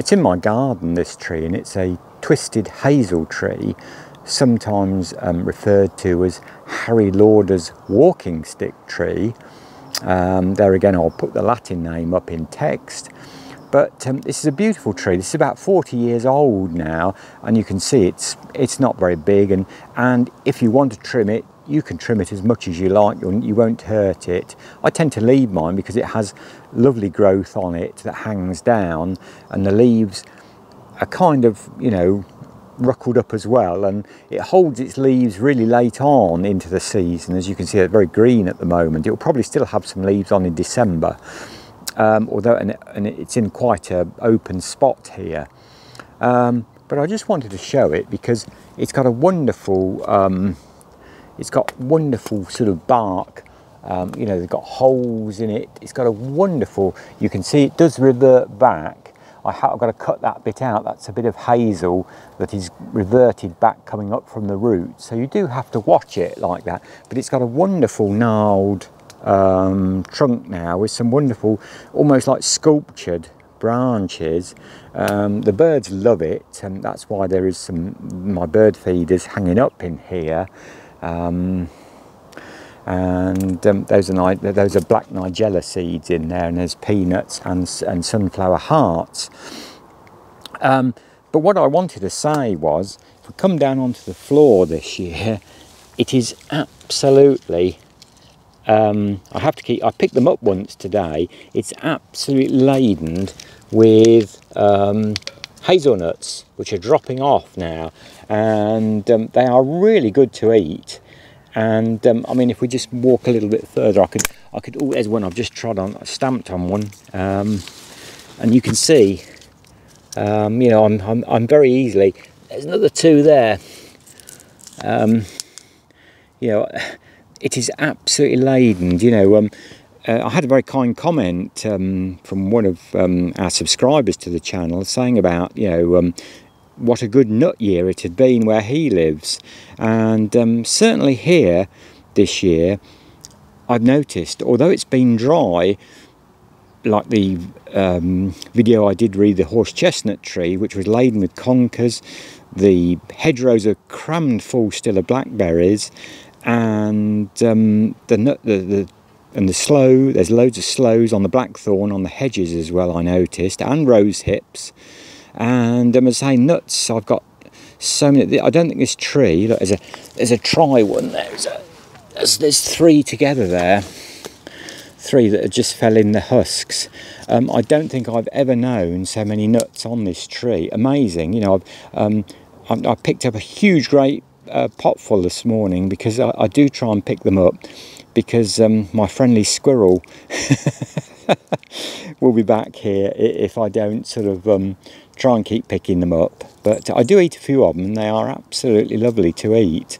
it's in my garden, this tree, and it's a twisted hazel tree, sometimes um, referred to as Harry Lauder's walking stick tree. Um, there again, I'll put the Latin name up in text. But um, this is a beautiful tree. This is about 40 years old now, and you can see it's it's not very big. And and if you want to trim it, you can trim it as much as you like. You'll, you won't hurt it. I tend to leave mine because it has lovely growth on it that hangs down, and the leaves are kind of you know ruckled up as well and it holds its leaves really late on into the season as you can see it's very green at the moment it will probably still have some leaves on in December um, although and, and, it's in quite an open spot here um, but I just wanted to show it because it's got a wonderful um, it's got wonderful sort of bark um, you know they've got holes in it it's got a wonderful you can see it does revert back I have got to cut that bit out. That's a bit of hazel that is reverted back coming up from the root. So you do have to watch it like that. But it's got a wonderful gnarled um, trunk now with some wonderful, almost like sculptured branches. Um, the birds love it and that's why there is some, my bird feeders hanging up in here. Um, and um, those are those are black nigella seeds in there, and there's peanuts and and sunflower hearts. Um, but what I wanted to say was, if we come down onto the floor this year, it is absolutely. Um, I have to keep. I picked them up once today. It's absolutely laden with um, hazelnuts, which are dropping off now, and um, they are really good to eat. And um, I mean if we just walk a little bit further I could I could oh there's one I've just trod on stamped on one um, and you can see um, you know I'm, I'm, I'm, very easily there's another two there. Um, you know it is absolutely laden you know um, uh, I had a very kind comment um, from one of our subscribers to the channel saying about you know what a good nut year it had been where he lives. And um, certainly here this year, I've noticed, although it's been dry, like the um, video I did read the horse chestnut tree, which was laden with conkers, the hedgerows are crammed full still of blackberries, and um, the, nut, the, the and the sloe, there's loads of sloes on the blackthorn on the hedges as well, I noticed, and rose hips and um, as I say, nuts, I've got so many. I don't think this tree, look, there's a, there's a try one, there's, a, there's, there's three together there, three that have just fell in the husks. Um, I don't think I've ever known so many nuts on this tree. Amazing, you know, I've, um, I, I picked up a huge great uh, pot full this morning because I, I, do try and pick them up because um, my friendly squirrel will be back here if I don't sort of um, try and keep picking them up. But I do eat a few of them and they are absolutely lovely to eat.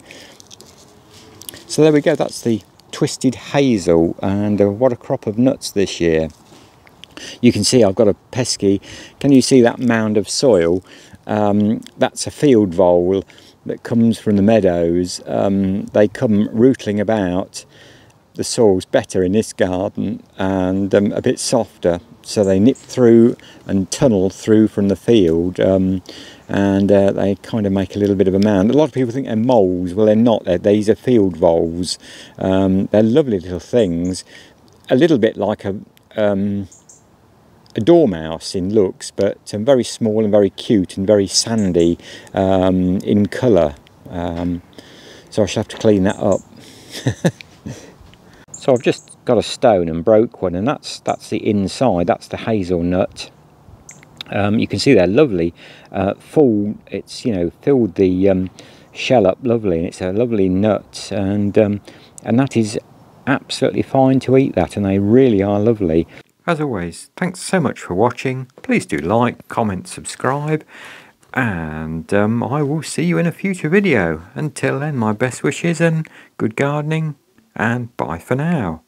So there we go, that's the twisted hazel and uh, what a crop of nuts this year. You can see I've got a pesky, can you see that mound of soil? Um, that's a field vole that comes from the meadows. Um, they come rootling about. The soil's better in this garden and um, a bit softer so they nip through and tunnel through from the field um, and uh, they kind of make a little bit of a mound. A lot of people think they're moles, well they're not, they're, these are field voles. Um, they're lovely little things, a little bit like a, um, a dormouse in looks, but um, very small and very cute and very sandy um, in colour. Um, so I shall have to clean that up. so I've just got a stone and broke one and that's that's the inside that's the hazelnut um, you can see they're lovely uh, full it's you know filled the um, shell up lovely and it's a lovely nut and um, and that is absolutely fine to eat that and they really are lovely as always thanks so much for watching. Please do like comment subscribe and um, I will see you in a future video. Until then my best wishes and good gardening and bye for now